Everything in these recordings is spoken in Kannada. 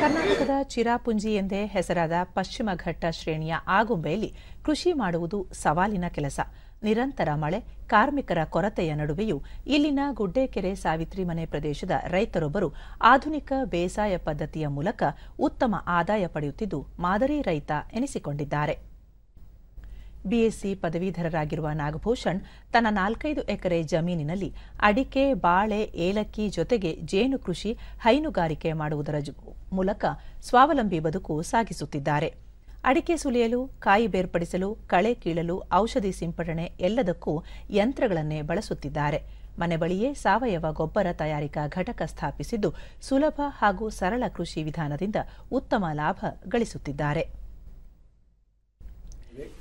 ಕರ್ನಾಟಕದ ಚಿರಾಪುಂಜಿ ಎಂದೇ ಹೆಸರಾದ ಪಶ್ಚಿಮ ಘಟ್ಟ ಶ್ರೇಣಿಯ ಆಗುಂಬೆಯಲ್ಲಿ ಕೃಷಿ ಮಾಡುವುದು ಸವಾಲಿನ ಕೆಲಸ. ನಿರಂತರ ಮಳೆ, ಕಾರ್ಮಿಕರ ಕೊರತೆಯ ನಡುವೆಯೂ ಇಲ್ಲಿನ ಗುಡ್ಡೇಕೆರೆ ಸಾವಿತ್ರಿ ಮನೆ ಪ್ರದೇಶದ ರೈತರೊಬ್ಬರು ಆಧುನಿಕ ಬೇಸಾಯ ಪದ್ಧತಿಯ ಮೂಲಕ ಉತ್ತಮ ಆದಾಯ ಪಡೆಯುತ್ತಿದ್ದು ಮಾದರಿ ರೈತ ಎನಿಸಿಕೊಂಡಿದ್ದಾರೆ. ಬಿಎಸ್ಸಿ ಪದವೀಧರರಾಗಿರುವ ನಾಗಭೂಷಣ್ ತನ್ನ ನಾಲ್ಕೈದು ಎಕರೆ ಜಮೀನಿನಲ್ಲಿ ಅಡಿಕೆ, ಬಾಳೆ, ಏಲಕ್ಕಿ ಜೊತೆಗೆ ಜೇನು ಕೃಷಿ ಹೈನುಗಾರಿಕೆ ಮಾಡುವುದರ ಮೂಲಕ ಸ್ವಾವಲಂಬಿ ಬದುಕು ಸಾಗಿಸುತ್ತಿದ್ದಾರೆ. ಅಡಿಕೆ ಸುಲಿಯಲು, ಕಾಯಿ ಬೇರ್ಪಡಿಸಲು, ಕಳೆ ಕೀಳಲು, ಔಷಧಿ ಸಿಂಪಡಣೆ ಎಲ್ಲದಕ್ಕೂ ಯಂತ್ರಗಳನ್ನೇ ಬಳಸುತ್ತಿದ್ದಾರೆ. ಮನೆ ಬಳಿಯೇ ಸಾವಯವ ಗೊಬ್ಬರ ತಯಾರಿಕಾ ಘಟಕ ಸ್ಥಾಪಿಸಿದ್ದು ಸುಲಭ ಹಾಗೂ ಸರಳ ಕೃಷಿ ವಿಧಾನದಿಂದ ಉತ್ತಮ ಲಾಭ ಗಳಿಸುತ್ತಿದ್ದಾರೆ.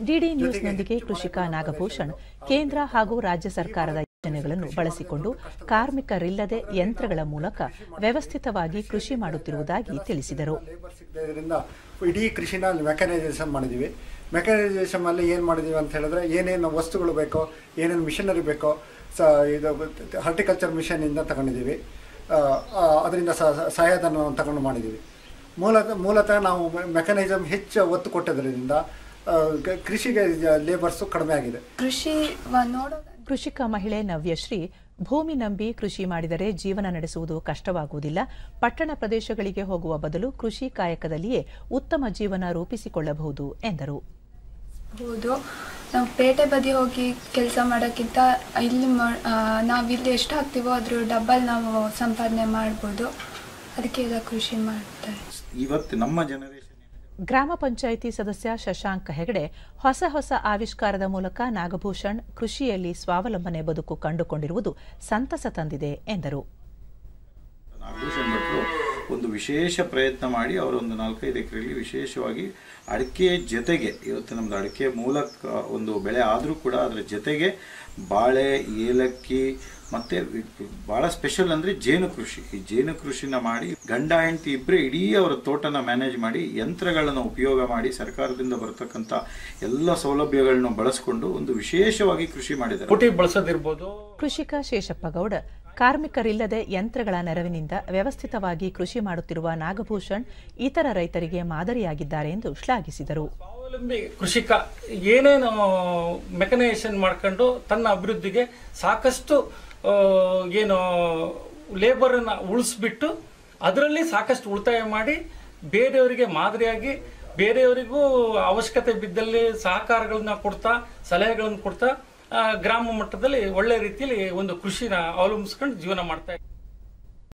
ಡಿಡಿ ನ್ಯೂಸ್ನೊಂದಿಗೆ ಕೃಷಿಕ ನಾಗಭೂಷಣ್. ಕೇಂದ್ರ ಹಾಗೂ ರಾಜ್ಯ ಸರ್ಕಾರದ ಯೋಜನೆಗಳನ್ನು ಬಳಸಿಕೊಂಡು ಕಾರ್ಮಿಕರಿಲ್ಲದೆ ಯಂತ್ರಗಳ ಮೂಲಕ ವ್ಯವಸ್ಥಿತವಾಗಿ ಕೃಷಿ ಮಾಡುತ್ತಿರುವುದಾಗಿ ತಿಳಿಸಿದರು. ಇಡೀ ಕೃಷಿನ ಮೆಕನೈಸೇಷನ್ ಮಾಡಿದ್ದೀವಿ. ಮೆಕನೈಸೇಷನ್ ಅಲ್ಲಿ ಏನು ಮಾಡಿದ್ದೀವಿ ಅಂತ ಹೇಳಿದ್ರೆ ಏನೇನು ವಸ್ತುಗಳು ಬೇಕೋ, ಏನೇನು ಮಿಷನರಿ ಬೇಕೋ, ಸ, ಇದು ಹಾರ್ಟಿಕಲ್ಚರ್ ಮಿಷನಿಂದ ತಗೊಂಡಿದ್ದೀವಿ. ಅದರಿಂದ ಸಹಾಯಧನವನ್ನು ತಗೊಂಡು ಮಾಡಿದ್ದೀವಿ. ಮೂಲತಃ ಮೂಲತಃ ನಾವು ಮೆಕನಿಸಮ್ ಹೆಚ್ಚು ಒತ್ತು ಕೊಟ್ಟದ್ರಿಂದ ಕೃಷಿಗೆ ಲೇಬರ್ಸು ಕಡಿಮೆ ಆಗಿದೆ. ಕೃಷಿ ಕೃಷಿಕ ಮಹಿಳೆ ನವ್ಯಶ್ರೀ ಭೂಮಿ ನಂಬಿ ಕೃಷಿ ಮಾಡಿದರೆ ಜೀವನ ನಡೆಸುವುದು ಕಷ್ಟವಾಗುವುದಿಲ್ಲ. ಪಟ್ಟಣ ಪ್ರದೇಶಗಳಿಗೆ ಹೋಗುವ ಬದಲು ಕೃಷಿ ಕಾಯಕದಲ್ಲಿಯೇ ಉತ್ತಮ ಜೀವನ ರೂಪಿಸಿಕೊಳ್ಳಬಹುದು ಎಂದರು. ಹೌದು. ನಾವು ಪೇಟೆ ಬದಿ ಹೋಗಿ ಕೆಲಸ ಮಾಡೋಕ್ಕಿಂತ ಇಲ್ಲಿ ನಾವಿಲ್ಲಿ ಎಷ್ಟು ಹಾಕ್ತೀವೋ ಅದ್ರ ಡಬ್ಬಲ್ ನಾವು ಸಂಪಾದನೆ ಮಾಡ್ಬೋದು. ಅದಕ್ಕೆ ಎಲ್ಲ ಕೃಷಿ ಮಾಡ್ತಾರೆ. ಇವತ್ತು ನಮ್ಮ ಜನರೇಷನ್ ಗ್ರಾಮ ಪಂಚಾಯಿತಿ ಸದಸ್ಯ ಶಶಾಂಕ್ ಹೆಗಡೆ ಹೊಸ ಹೊಸ ಆವಿಷ್ಕಾರದ ಮೂಲಕ ನಾಗಭೂಷಣ್ ಕೃಷಿಯಲ್ಲಿ ಸ್ವಾವಲಂಬನೆ ಬದುಕು ಕಂಡುಕೊಂಡಿರುವುದು ಸಂತಸ ತಂದಿದೆ ಎಂದರು. ಒಂದು ವಿಶೇಷ ಪ್ರಯತ್ನ ಮಾಡಿ ಅವರೊಂದು ನಾಲ್ಕೈದು ಎಕರೆಯಲ್ಲಿ ವಿಶೇಷವಾಗಿ ಅಡಿಕೆ ಜೊತೆಗೆ ಇವತ್ತು ನಮ್ಮದು ಅಡಿಕೆ ಮೂಲಕ ಒಂದು ಬೆಳೆ ಆದರೂ ಕೂಡ ಅದರ ಜೊತೆಗೆ ಬಾಳೆ ಏಲಕ್ಕಿ ಮತ್ತು ಭಾಳ ಸ್ಪೆಷಲ್ ಅಂದರೆ ಜೇನು ಕೃಷಿ. ಈ ಜೇನು ಕೃಷಿನ ಮಾಡಿ ಗಂಡ ಹೆಂಡತಿ ಇಬ್ಬರೇ ಇಡೀ ಅವರ ತೋಟನ ಮ್ಯಾನೇಜ್ ಮಾಡಿ ಯಂತ್ರಗಳನ್ನು ಉಪಯೋಗ ಮಾಡಿ ಸರ್ಕಾರದಿಂದ ಬರತಕ್ಕಂಥ ಎಲ್ಲ ಸೌಲಭ್ಯಗಳನ್ನು ಬಳಸಿಕೊಂಡು ಒಂದು ವಿಶೇಷವಾಗಿ ಕೃಷಿ ಮಾಡಿದ್ದಾರೆ. ಕೃಷಿಕ ಶೇಷಪ್ಪ ಗೌಡ ಕಾರ್ಮಿಕರಿಲ್ಲದೆ ಯಂತ್ರಗಳ ನೆರವಿನಿಂದ ವ್ಯವಸ್ಥಿತವಾಗಿ ಕೃಷಿ ಮಾಡುತ್ತಿರುವ ನಾಗಭೂಷಣ್ ಇತರ ರೈತರಿಗೆ ಮಾದರಿಯಾಗಿದ್ದಾರೆ ಎಂದು ಶ್ಲಾಘಿಸಿದರು. ಸ್ವಾವಲಂಬಿ ಕೃಷಿಕ ಏನೇನು ಮೆಕನೈಸೇಷನ್ ಮಾಡ್ಕೊಂಡು ತನ್ನ ಅಭಿವೃದ್ಧಿಗೆ ಸಾಕಷ್ಟು ಏನು ಲೇಬರನ್ನ ಉಳಿಸ್ಬಿಟ್ಟು ಅದರಲ್ಲಿ ಸಾಕಷ್ಟು ಉಳಿತಾಯ ಮಾಡಿ ಬೇರೆಯವರಿಗೆ ಮಾದರಿಯಾಗಿ, ಬೇರೆಯವರಿಗೂ ಅವಶ್ಯಕತೆ ಬಿದ್ದಲ್ಲಿ ಸಹಕಾರಗಳನ್ನ ಕೊಡ್ತಾ, ಸಲಹೆಗಳನ್ನು ಕೊಡ್ತಾ ಗ್ರಾಮ ಮಟ್ಟದಲ್ಲಿ ಒಳ್ಳೆ ರೀತಿಯಲ್ಲಿ ಒಂದು ಕೃಷಿನ ಅವಲಂಬಿಸ್ಕೊಂಡು ಜೀವನ ಮಾಡ್ತಾ